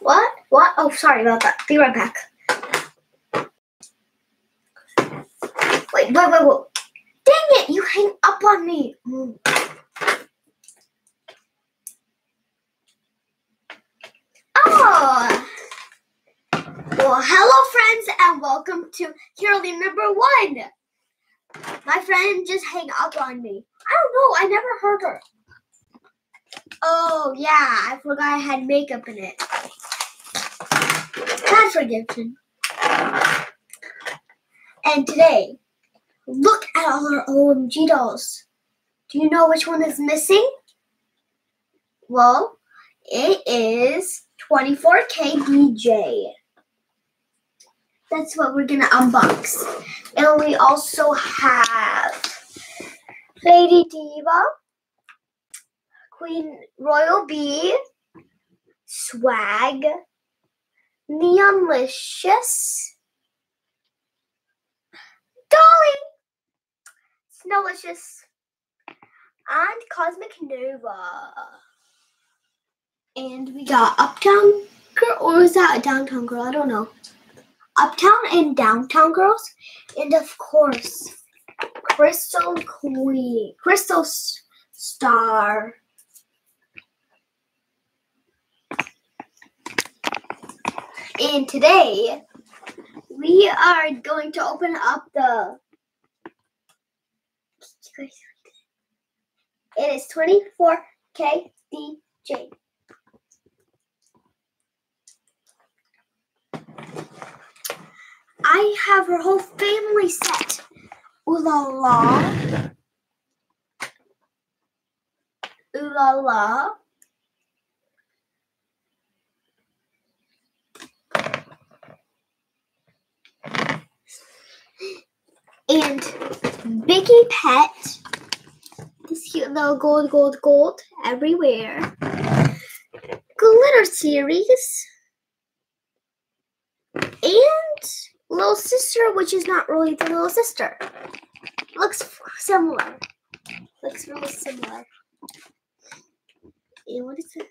What? What? Oh, sorry about that. Be right back. Wait, wait, wait, wait. Dang it! You hang up on me. Oh. Well, hello, friends, and welcome to Karolina number one. My friend just hang up on me. I don't know. I never heard her. Oh, yeah. I forgot I had makeup in it. Bad forgiven. And today, look at all our OMG dolls. Do you know which one is missing? Well, it is 24K DJ. That's what we're gonna unbox. And we also have Lady Diva, Queen Royal Bee, Swag, Neonlicious, Dollie, Snowlicious, and Cosmic Nova. And we got Uptown Girl, or is that a Downtown Girl? I don't know. Uptown and Downtown Girls, and of course, Crystal Queen, Crystal Star. And today, we are going to open up the. It is 24K DJ. I have her whole family set. Ooh la la. Ooh la la. And Biggie Pet. This cute little gold, gold, gold everywhere. Glitter series. And little sister, which is not really the little sister. Looks similar. Looks really similar. And what is it?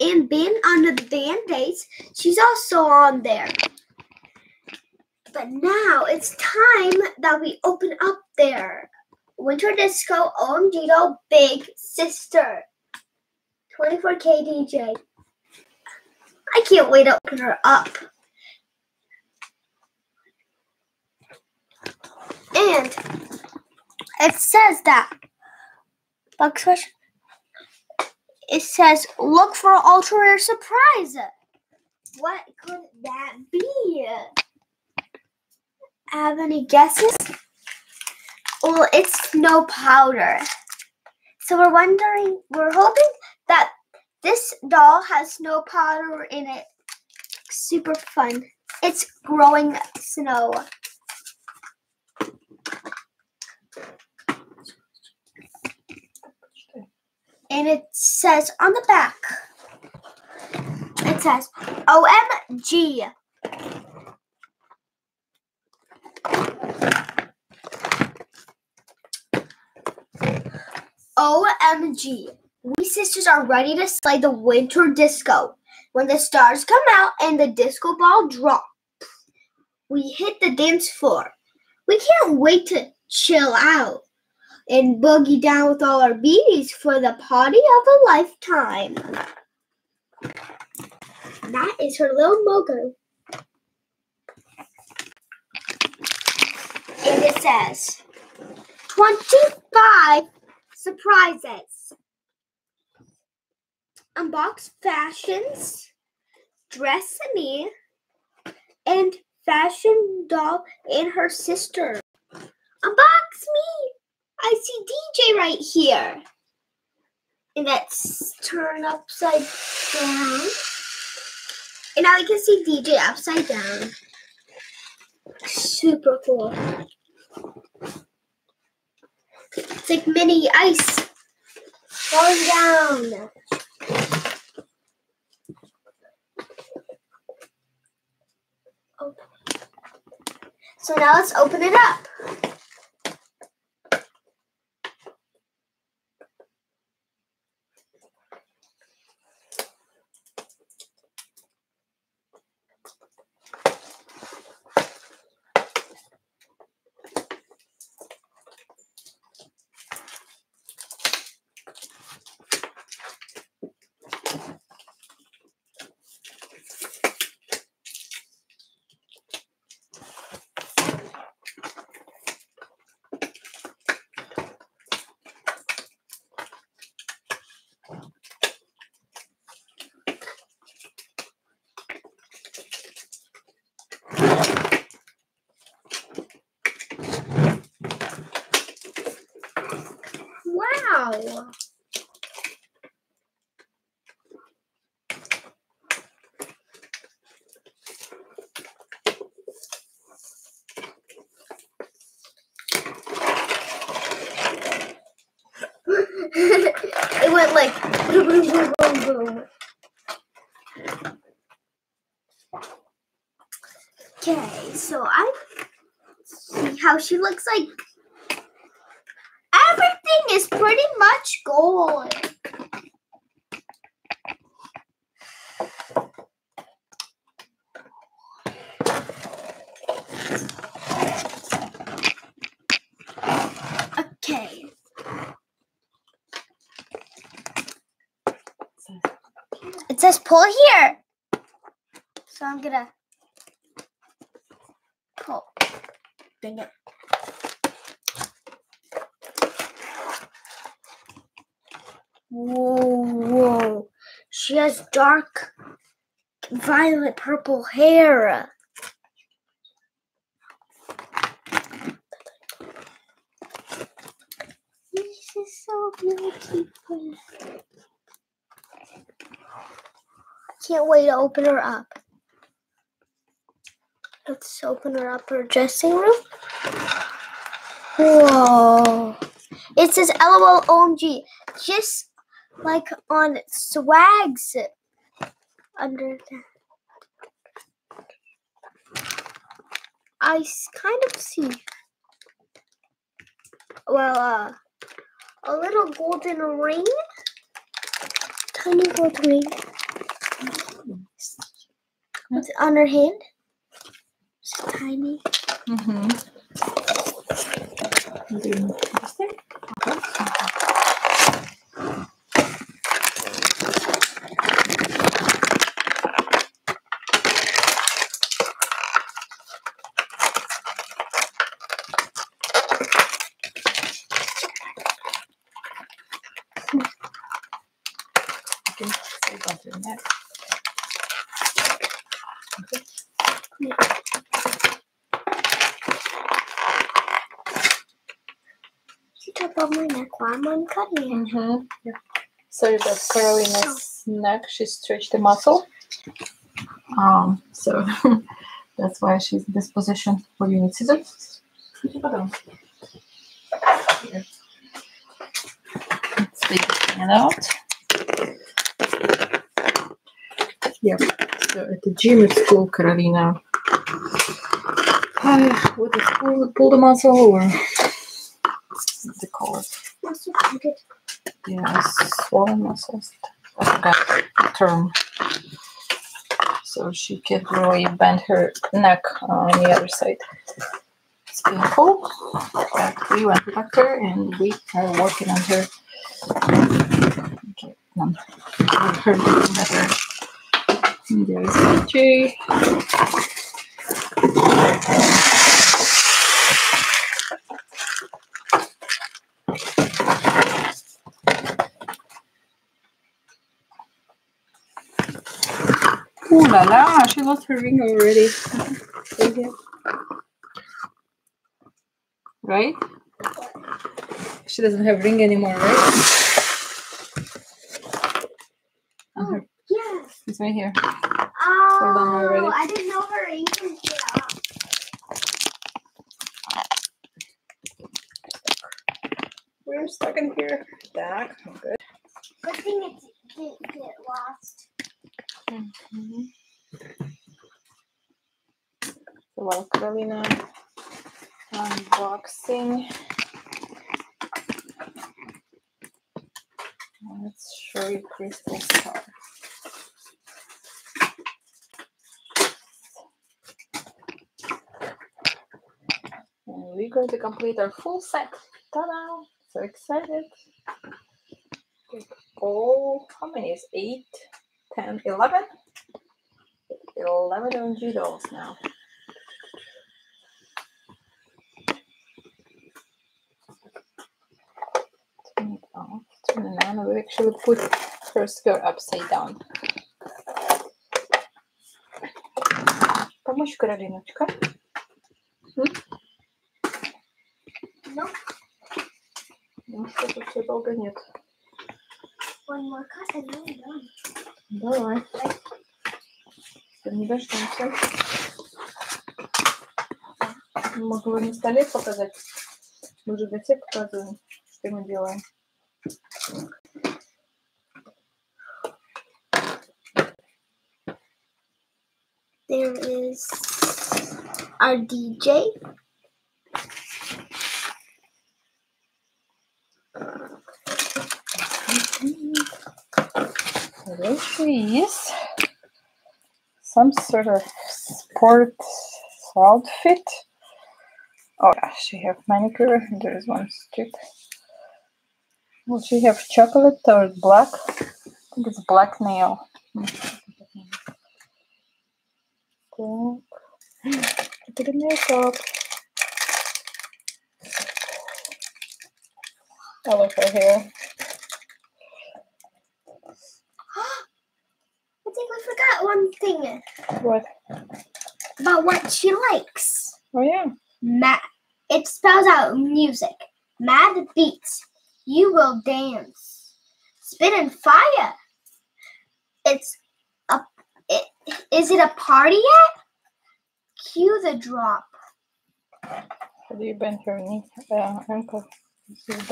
And band under the band-aids, she's also on there. But now it's time that we open up their Winter Disco OMG Doll Big Sister. 24K DJ. I can't wait to open her up. And it says that Rush. It says look for ultra rare surprise. What could that? Have any guesses? Well, it's snow powder. So we're wondering, we're hoping that this doll has snow powder in it. Super fun. It's growing snow. and it says on the back, it says OMG. OMG. We sisters are ready to slay the winter disco. When the stars come out and the disco ball drops, we hit the dance floor. We can't wait to chill out and boogie down with all our bees for the party of a lifetime. That is her little logo. And it says 25 surprises. Unbox fashions, dress me, and fashion doll and her sister. Unbox me! I see DJ right here. And that's turned upside down. And now you can see DJ upside down. Super cool. It's like mini ice falling down. So now let's open it up. Wow. it went like boom, boom, boom, boom, boom. Okay, so I see how she looks like. Everything is pretty much gold. Okay. It says pull here. So I'm gonna pull. Dang it. Whoa, whoa. She has dark violet purple hair. This is so beautiful. I can't wait to open her up. Let's open her up her dressing room. Whoa. It says LOL OMG. Just like on swags under I kind of see. Well, uh, a little golden ring. Tiny gold ring. What's on her hand? Just tiny. Mm-hmm. Interesting. Okay, so go to the next. Okay. She took off my neck while I'm cutting it. Mm-hmm. Yeah. So that's Karolina's neck. She stretched the muscle. Um. So that's why she's in this position. What do you need scissors? Here. Let's take it out. Yeah. So at the gym at school, Carolina. Uh, what is pull, pull the muscle or what's it called? That's so cute. Swollen muscles. I forgot the term. So she can really bend her neck on the other side. It's painful. But we went to doctor and we are working on her. Okay, on her better. And there's Jay. Ooh la la, she lost her ring already. Right here. Right? She doesn't have ring anymore, right? Oh, her, Yes. it's right here. Oh, already. I didn't know her ring was there. We're stuck in here. Back. Good. Good thing it didn't get lost. Mhm. So while unboxing, let's show you Crystal Star. And we're going to complete our full set. Ta-da! So excited. All, how many is 8, 10, 11? 11 OMG dolls now. Turn it off. Turn it on. We actually put her skirt upside down. Помочь, Каролиночка? No. Ну, что тут всё долго нет. One more cut and then I'm done. Давай. Не дождемся. Могу на столе показать. Мы же для всех показываем, что мы делаем. There is our DJ. Please, some sort of sports outfit. Oh she have manicure. There is one strip. Will she have chocolate or black? I think it's black nail. Look at the makeup. I love her hair. What? about what she likes. Oh yeah. Mad. It spells out music. Mad beats. You will dance. Spit and fire. It's a. It, is it a party yet? Cue the drop. Have you been her knee? Uh, ankle. This is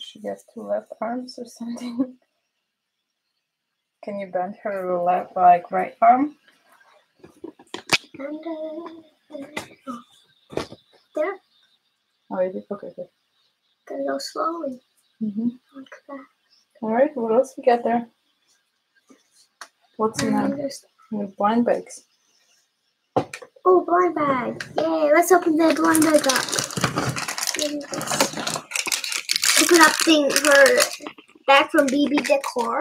She has two left arms or something. Can you bend her left, like right arm? And uh, there, Oh, you did. Okay, good. gotta go slowly. Mm-hmm. All right. What else we got there? What's in And there? blind bags. Oh, blind bag. Yay, let's open the blind bag up. Maybe this. Open up thing for bag from BB Decor.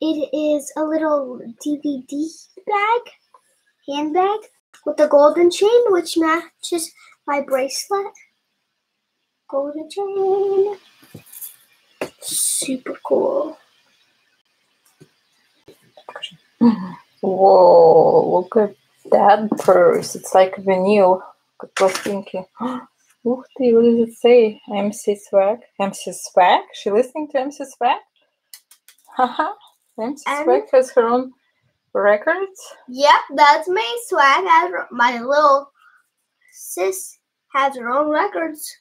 It is a little DVD bag, handbag, with a golden chain which matches my bracelet. Golden chain. Super cool. Whoa! Look at that purse. It's like vinyl. Как пластинки. Ух ты, what does it say? MC Swag? MC Swag? She listening to MC Swag? Haha. MC And- Swag has her own records? Yep, that's me. Swag has her- my little sis has her own records.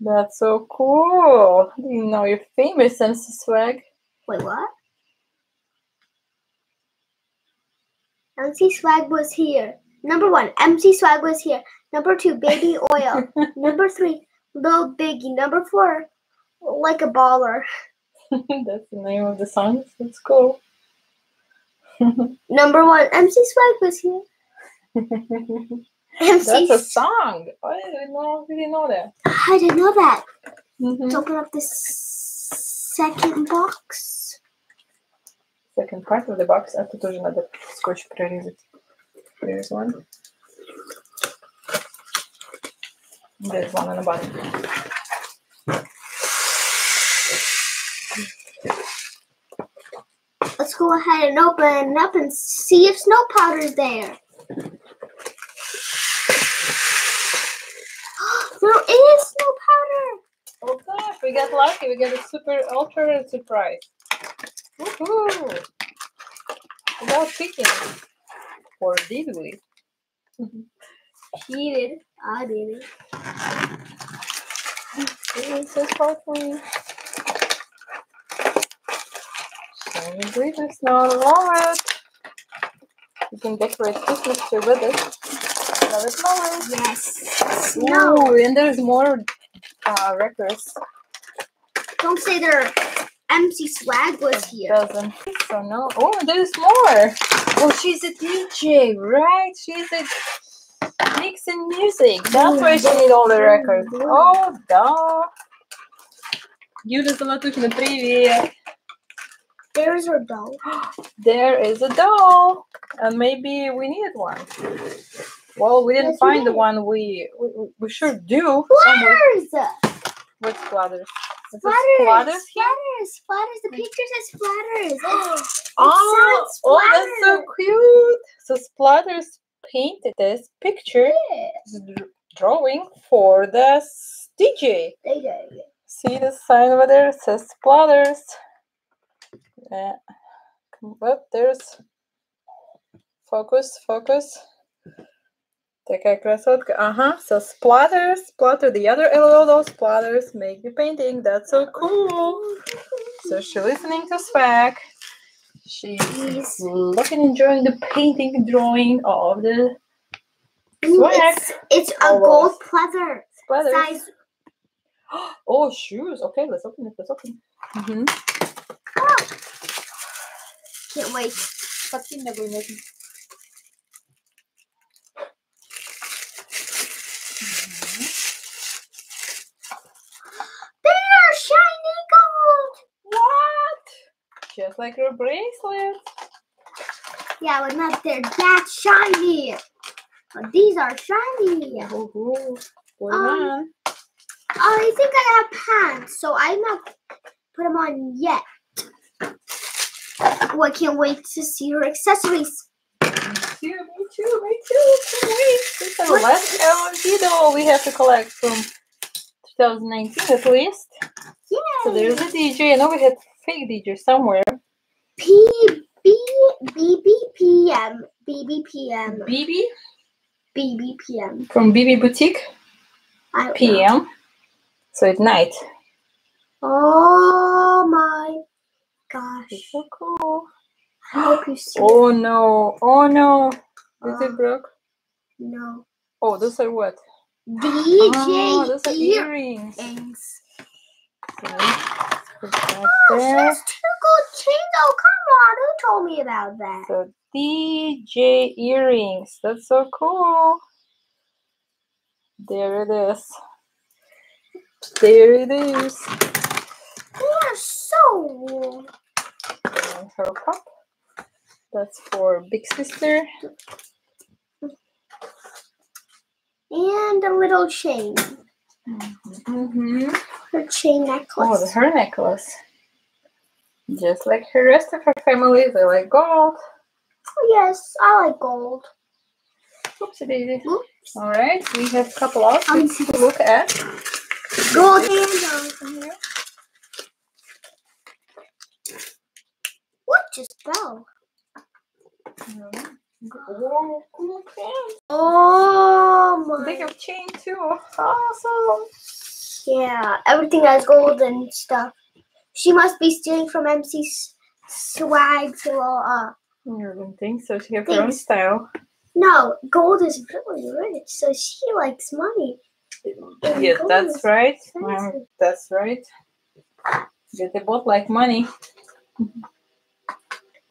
That's so cool. I didn't know you're famous, MC Swag. Wait, what? MC Swag was here. Number one, MC Swag was here. Number two, Baby Oil. Number three, Lil Biggie. Number four, Like a Baller. That's the name of the song. That's cool. Number one, MC Swag was here. MC. That's a song. I didn't know, didn't know that. I didn't know that. Mhm. Let's open up this second box. second part of the box, а тут тоже надо скотч прорезать. There's one. There's one on the bottom. Let's go ahead and open it up and see if snow powder's there. there is snow powder. Oh gosh, we got lucky. We got a super ultra surprise. Woohoo! Without picking. Or did we? He did. I did it. It so sparkly. So glitters now. Love it. You can decorate Christmas tree with it. Love it, love it. Yes. Ooh, and there's more uh, records. Don't say their MC Swag was here. Doesn't so no. Oh, there's more. Oh, she's a DJ, right? She's a mixing music. That's why she need all the records. Oh, duh. Юля Золотухина, привет. There's her doll. There is a doll, and maybe we needed one. Well, we didn't Yes, we find the did. one we we, we should do somewhere. Where's What Splatters? Splatters. splatters? Splatters. Splatters. The picture says splatters. Oh, says oh, oh, that's so cute. So splatters painted this picture drawing for the s- DJ. See the sign over there? It says splatters. Yeah. Up, there's focus, focus. Такая красотка. Ага, so splatters, splatter, the other LOL splatters make the painting. That's so cool. So she's listening to Swag. She's She's- looking, enjoying the painting, drawing of the Ooh, Swag. it's, it's a Oh, wow. gold pleather splatters. size. Oh, shoes. Okay, let's open it. Let's open. Mm-hmm. Can't wait. Подкинь ногой нежно. They're like your bracelets. Yeah, but not they're that shiny. But these are shiny. Oh, oh. Um, I think I have pants, so I'm not put them on yet. Oh, I can't wait to see her accessories. Me too, me too, me too. Can't wait. This is our last we have to collect from 2019 at least. Yeah. So there's a DJ. I know we had fake DJ somewhere. P B B B P M B B P M BB B B P M. from BB Boutique I know. PM. So at night. Oh my gosh! So cool. I hope you see. Oh no, oh no. Is Uh, it broke? No. Oh, those are what? DJ Oh, those are earrings. earrings. So, Oh, she there. gold chains. Oh, come on! Who told me about that? So DJ earrings. That's so cool. There it is. There it is. They are so. And her cup. That's for big sister. And a little chain. Mm-hmm. Her chain Oh, necklace. the, her necklace. Just like her rest of her family, they like gold. yes, I like gold. Oopsie daisy. Oops. All right, we have a couple outfits Um, to look at. Gold handles. What just fell? Oh. Oh They have chain too. Awesome. Yeah, everything has gold and stuff. She must be stealing from MC's swag to uh I don't think so. She have her own style. no, gold is really rich, so she likes money. And Yes, that's right. Um, that's right. Yeah, they both like money.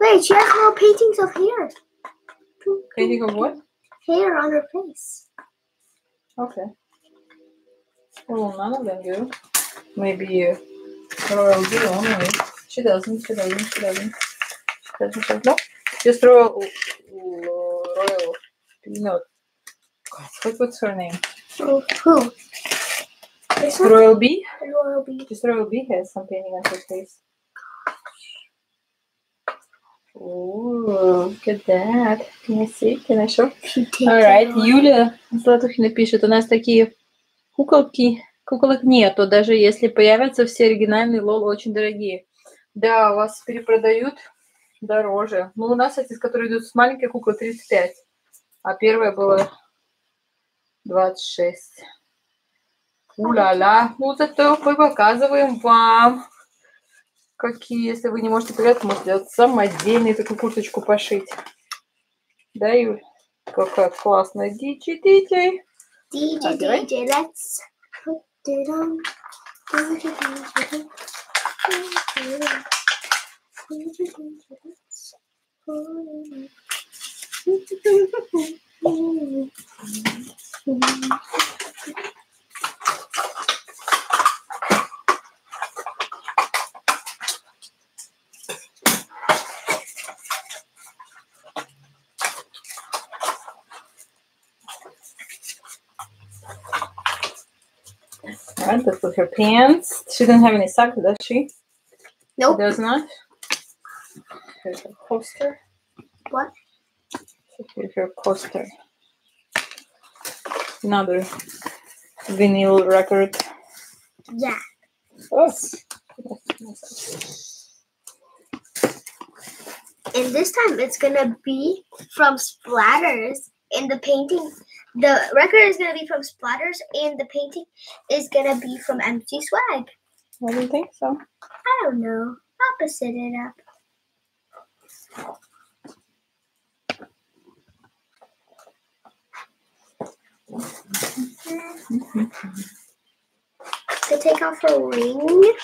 Wait, she has little paintings of hair. Painting of what? Hair on her face. Okay. Well, none of them do. Maybe uh, roll the only. She doesn't, she doesn't, she doesn't. She doesn't, she doesn't. Just roll, roll, no. God, what, what's her name? Oh, who? Royal Bee? Royal Bee. This Royal Bee has some painting on her face. Oh, look at that. Can I see? Can I show? All right, Юля Златухина пишет, у нас такие куколки куколок нету, даже если появятся все оригинальные лол очень дорогие. Да, у вас перепродают дороже. Ну, у нас эти, которые идут с маленькой куклой, 35, а первая была 26. Уля-ля. Ну, зато мы показываем вам, какие, если вы не можете придать, можете сделать самодельную такую курточку пошить. Да, Юль? Какая классная диджей, диджей. DJ, let's put it on. DJ, DJ, let's put it on. DJ, DJ, let's put it on. Alright, that's with her pants. She doesn't have any socks, does she? Nope. She does not. Here's her poster. What? Here's her poster. Another vinyl record. Yeah. Oh. And this time it's gonna be from Splatters. in the painting, the record is going to be from Splatters, and the painting is going to be from MC Swag. Why do you think so? I don't know. Opposite it up. To take off a ring?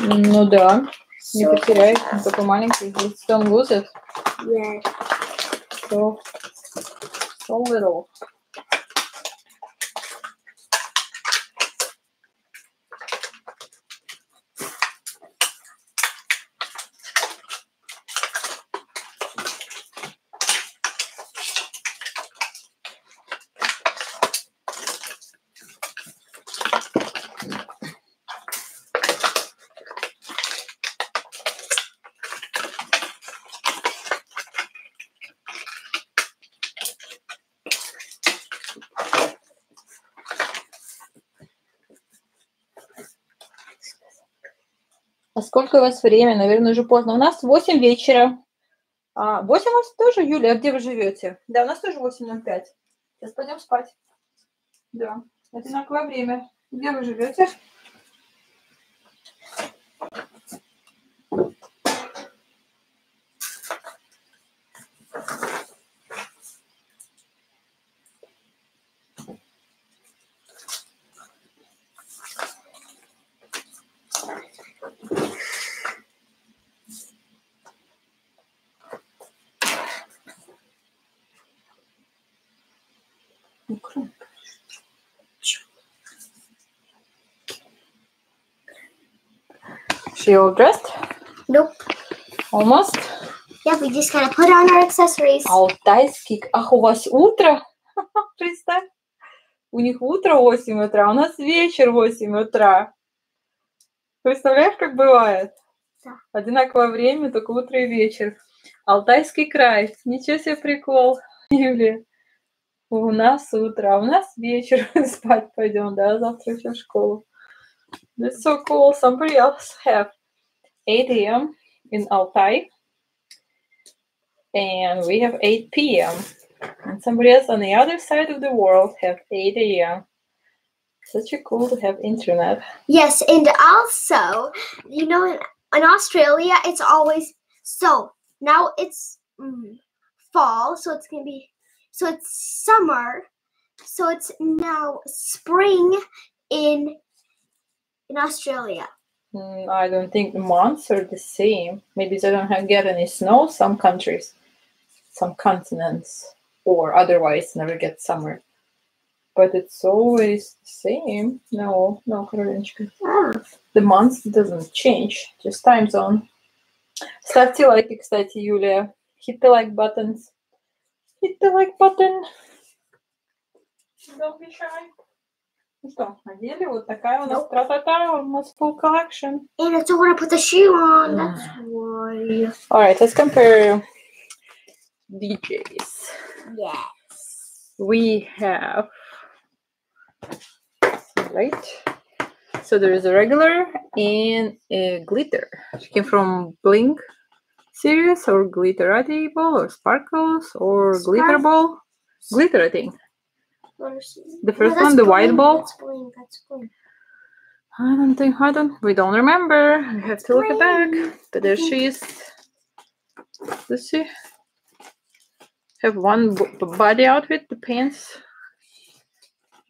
Ну да. Не потеряй, он такой маленький. Если он loses. Yes. So, so little. Сколько у вас время? Наверное, уже поздно. У нас 8 вечера. А, 8 у вас тоже, Юля? А где вы живете? Да, у нас тоже 8.05. Сейчас пойдем спать. Да, одинаковое время. Где вы живете? She all dressed? Nope. Almost. Yeah, we just gotta put on our accessories. Алтайский. Ах, у вас утро? Представь. У них утро 8 утра, у нас вечер 8 утра. Представляешь, как бывает? Да. Одинаковое время, только утро и вечер. Алтайский край. Ничего себе прикол, Юлия. У нас утро, а у нас вечер. Спать пойдем, да, завтра еще в школу. That's so cool. Somebody else have 8 a.m. in Altai. And we have 8 p.m. And somebody else on the other side of the world have 8 a.m. Such a cool to have internet. Yes, and also, you know, in, in Australia, it's always so now it's mm, fall, so it's gonna be so it's summer, so it's now spring in in Australia. Mm, I don't think the months are the same. Maybe they don't have, get any snow. Some countries, some continents, or otherwise never get summer. But it's always the same. No, no, Karolinchka. Ah, The months doesn't change, just time zone. Ставьте лайки, кстати, Юлия. Hit the like buttons. Hit the like button. Don't be shy. Надели, вот такая у нас nope. красота, у нас full collection. And I still want to put the shoe on, that's why. All right, let's compare DJs. Yes. We have, right? So there is a regular and a glitter. She came from Bling series or Glitterati ball or Sparkles or Spark- Glitter ball. Glitter, I think. See? The first that's one, the white ball? That's bling. That's bling. I don't think I don't. We don't remember. I have to look it back. But there she is. Does she have one body outfit? The pants.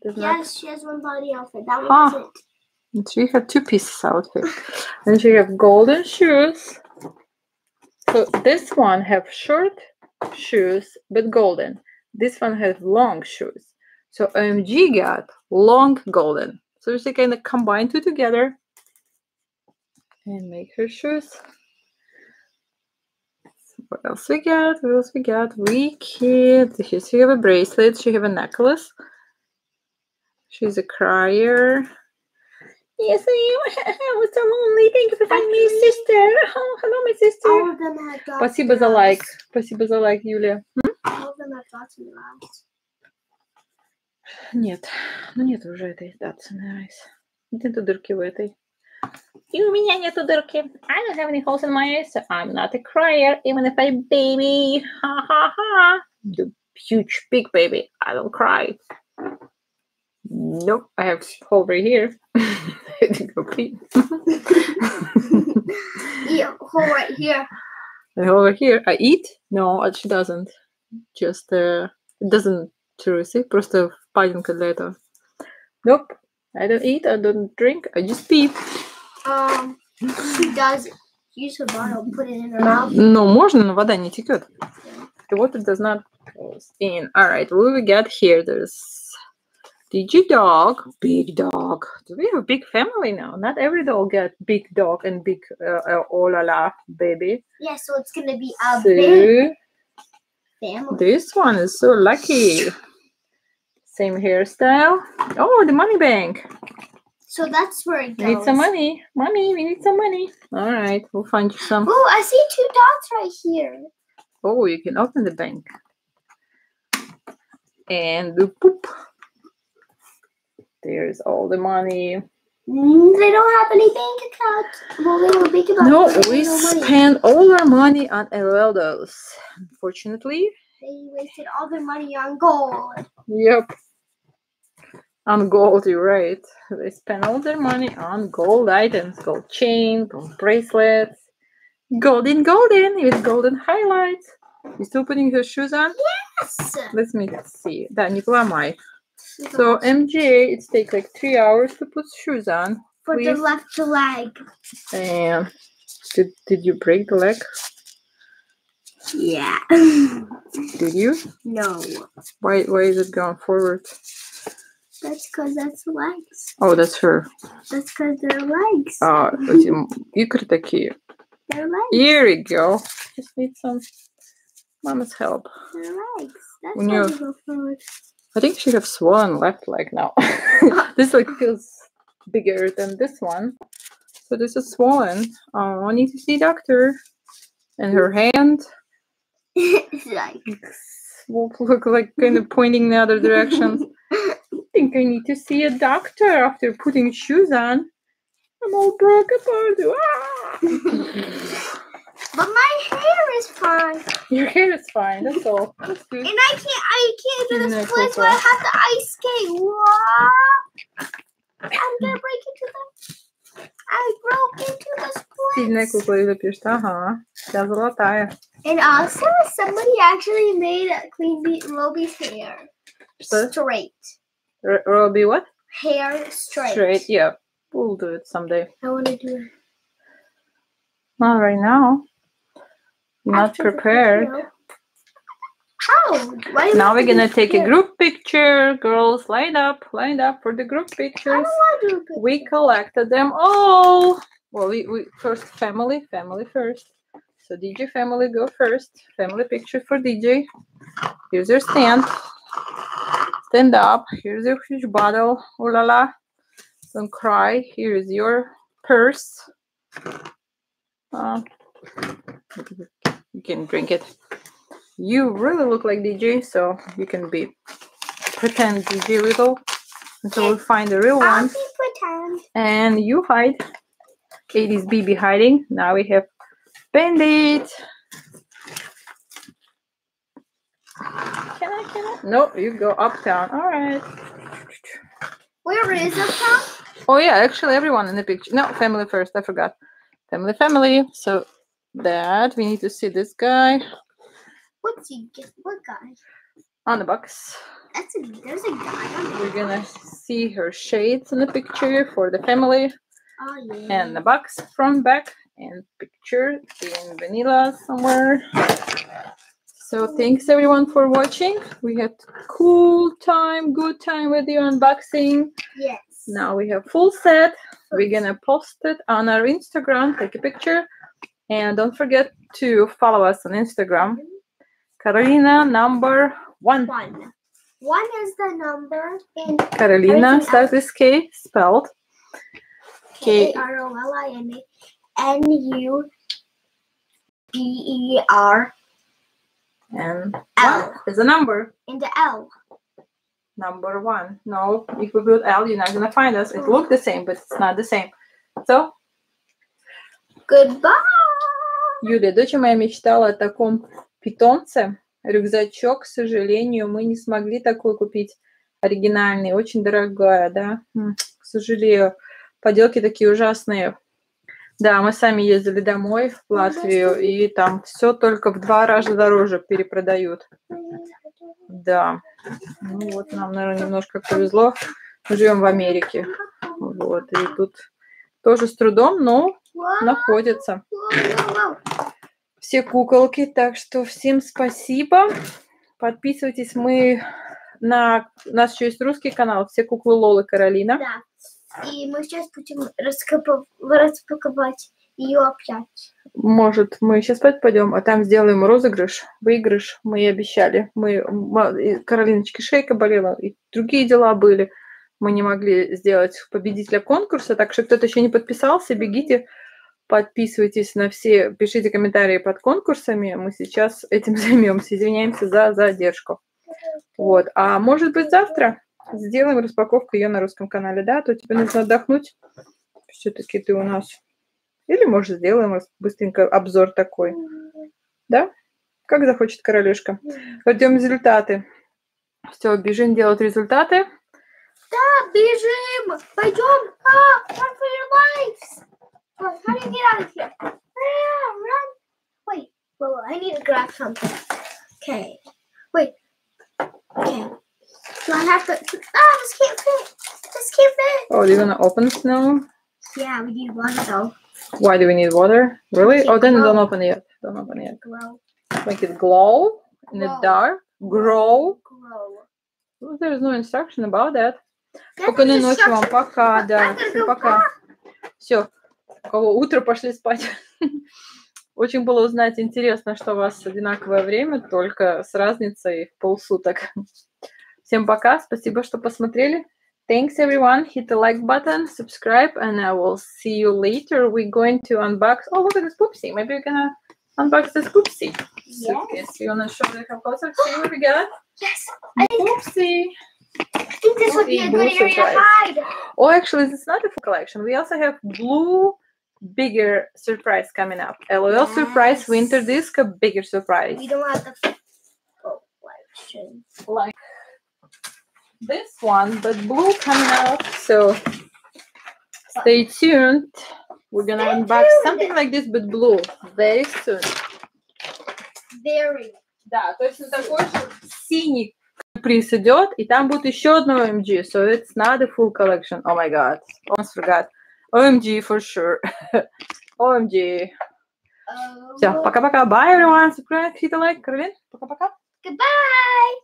Does not Yes, she has one body outfit. That one ah. Huh. doesn't. And she had two pieces outfit. and she have golden shoes. So this one have short shoes but golden. This one has long shoes. So OMG got long golden. So she kind of combine two together and make her shoes. What else we got? What else we got? We kid. Here she have a bracelet. She have a necklace. She's a crier. Yes, I am. I was so lonely. Thank you for finding me, Actually- sister. Oh, hello, my sister. All of them had dots. Спасибо in за their лайк. eyes. Спасибо за лайк, Юлия. All of them had dots in their eyes. Нет, ну нет уже этой датсы nice. Нету дырки в этой. И у меня нету дырки. I don't have any holes in my eyes, so I'm not a crier, even if I baby. Ha ha ha. The huge big baby. I don't cry. Nope, I have hole right here. I had to go pee. Yeah, hole right here. And over here, I eat? No, she doesn't. Just, uh, it doesn't seriously, просто впадинка для этого. Nope, I don't eat, I don't drink, I just pee. Um, she does use her bottle, put it in her mouth. Ну, можно, но вода не текет. The water does not goes in. All right, what do we got here? There's DG dog, big dog. Do we have a big family now? Not every dog get big dog and big uh, uh, oh la la baby. Yeah, so it's gonna be a big So family. this one is so lucky. Same hairstyle. Oh, the money bank. So that's where it We goes. need some money. Money, we need some money. All right, we'll find you some. Oh, I see two dots right here. Oh, you can open the bank. And the poop. There's all the money. Mm, They don't have any bank account. Well, they have a bank account. No, we no money. all our money on Eleldos. Unfortunately. They wasted all their money on gold. Yep On gold, you're right. They spent all their money on gold items, gold chain, gold bracelets, golden, golden with golden highlights. You still putting your shoes on? Yes. Let me see. Да, не поломай. So MGA, it takes like three hours to put shoes on. for the please. left leg. And did, did you break the leg? Yeah. Did you? no. Why why is it going forward? That's because that's legs. Oh, that's her. That's because they're legs. А, эти м- икры такие. They're legs. Here we go. Just need some mama's help. They're legs. That's When how you- they go forward. I think she have swollen left leg now. this like feels bigger than this one. So this is swollen. Oh, I need to see doctor. And her hand it's like will look like kind of pointing the other direction. I think I need to see a doctor after putting shoes on. I'm all broke apart. Ah! But my hair is fine. Your hair is fine. That's all. That's good. And I can't I can't do No, this it's split, so okay. I have to ice skate. What? I'm gonna break into the I broke into the Сильная splits. кукла из запишта. Ага. Вся золотая. And also somebody actually made Queen Bee Roby's hair Что? straight. R- Robbie, what? Hair straight. Straight. Yeah. We'll do it someday. I wanna do it. Not right now. Not after prepared. video. Oh, why Now we we're gonna take a group picture. Girls, line up, line up for the group I pictures. want to a picture. We collected them all. Well, we, we first family, family first. So DJ family go first. Family picture for DJ. Here's your stand. Stand up. Here's your huge bottle. Oh la la. Don't cry. Here's your purse. Uh, you can drink it. You really look like DJ, so you can be pretend DJ little until we find the real one. And you hide. 80s BB hiding. Now we have Bandit. I, can I? No, you go uptown. All right. Where is uptown? Oh, yeah, actually, everyone in the picture. No, family first. I forgot. Family, family. So that we need to see this guy What's he get? What guy? on the box. That's a there's a guy on We're gonna see her shades in the picture for the family. Oh yeah. and the box front back and picture in vanilla somewhere so thanks everyone for watching. We had cool time good time with the unboxing. Yes. now we have full set. We're gonna post it on our instagram. Take a picture. And don't forget to follow us on instagram. Karolina number one. One. One is the number in Karolina starts with k spelled K. R O L I N A N U B E R And L. is a number. in the L. Number one. No, if we put L, you're not gonna find us. It look the same, but it's not the same. So, Goodbye. Юлия, дочь моя мечтала о таком питомце. Рюкзачок, к сожалению, мы не смогли такой купить. Оригинальный, очень дорогая, да. К сожалению, поделки такие ужасные. Да, мы сами ездили домой в Латвию, и там все только в два раза дороже перепродают. Да. Ну вот, нам, наверное, немножко повезло. Мы живем в Америке. Вот, и тут тоже с трудом, но находится все куколки. Так что всем спасибо. Подписывайтесь. Мы на у нас еще есть русский канал. Все куклы Лолы Каролина. Да. И мы сейчас будем раскопав- распаковать ее опять. Может, мы сейчас спать пойдем, а там сделаем розыгрыш, выигрыш. Мы и обещали. Мы и Каролиночки шейка болела, и другие дела были. Мы не могли сделать победителя конкурса, так что кто-то еще не подписался, бегите, подписывайтесь на все, пишите комментарии под конкурсами. Мы сейчас этим займемся. Извиняемся за задержку. Вот. А может быть завтра сделаем распаковку ее на русском канале, да? А То тебе нужно отдохнуть. Все-таки ты у нас. Или, может, сделаем быстренько обзор такой. Да? Как захочет королюшка. Ждем результаты. Все, бежим делать результаты. Да, бежим! Пойдем! А, how do you get out of here? Do I have to? Ah, this can't fit. This can't fit. Oh, you're gonna open it now? Yeah, we need one though. Why do we need water? Really? Oh, then don't glow. open it yet. Don't open it yet. Grow, Make it glow in the Glow. dark. Grow. grow. Well, There's no instruction about that. Спокойной the ночи вам. Пока, да. Всем пока. Все. У кого утро пошли спать. Очень было узнать интересно, что у вас одинаковое время, только с разницей в полсуток. Всем пока. Спасибо, что посмотрели. Thanks everyone. Hit the like button, subscribe, and I will see you later. We're going to unbox. Oh, look at this poopsie. Maybe we're gonna unbox this poopsie. Yes. suitcase. You wanna show them how closer? See what we got? Yes. I think, Poopsie. I think this would be a Eat good blue area to surprise. hide. Oh, actually, it's not a full collection. We also have blue, bigger surprise coming up. LOL surprise, Yes. winter disco, bigger surprise. We don't have the collection. Like this one, but blue coming out. So stay tuned. We're gonna Stay unbox tuned. something like this, but blue, very soon. Very. Да, точно такой же синий приз идет, и там будет еще одно OMG, so it's not a full collection. Oh my god, almost forgot. OMG for sure. OMG. Uh, Все, пока-пока. Bye, everyone. Subscribe, hit a like. Каролин, пока-пока. Goodbye.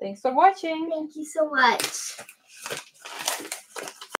Thanks for watching. Thank you so much.